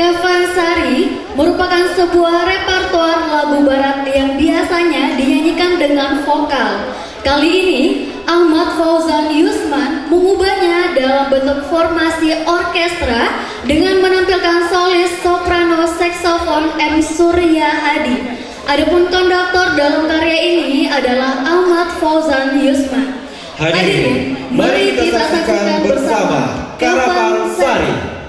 Kevin Sari merupakan sebuah repertoar lagu barat yang biasanya dinyanyikan dengan vokal. Kali ini, Ahmad Fauzan Yusman mengubahnya dalam bentuk formasi orkestra dengan menampilkan solis soprano saksofon M. Surya Hadi. Adapun konduktor dalam karya ini adalah Ahmad Fauzan Yusman. Hadirin, mari kita saksikan bersama Karavan Sari.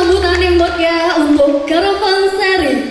sambutan yang buat ya untuk Caravan Series.